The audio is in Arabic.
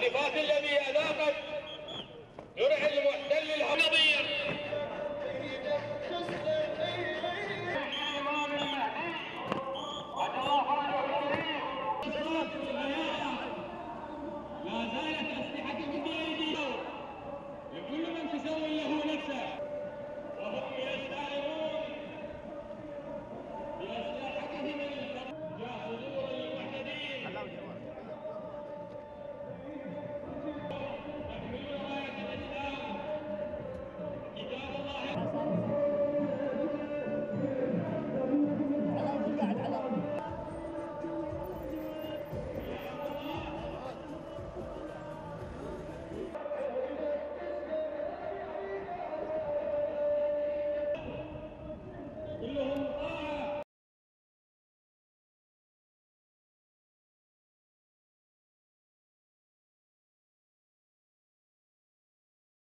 النزيفات الذي أذاقت درع المحتل الحمضية الإمام المهدي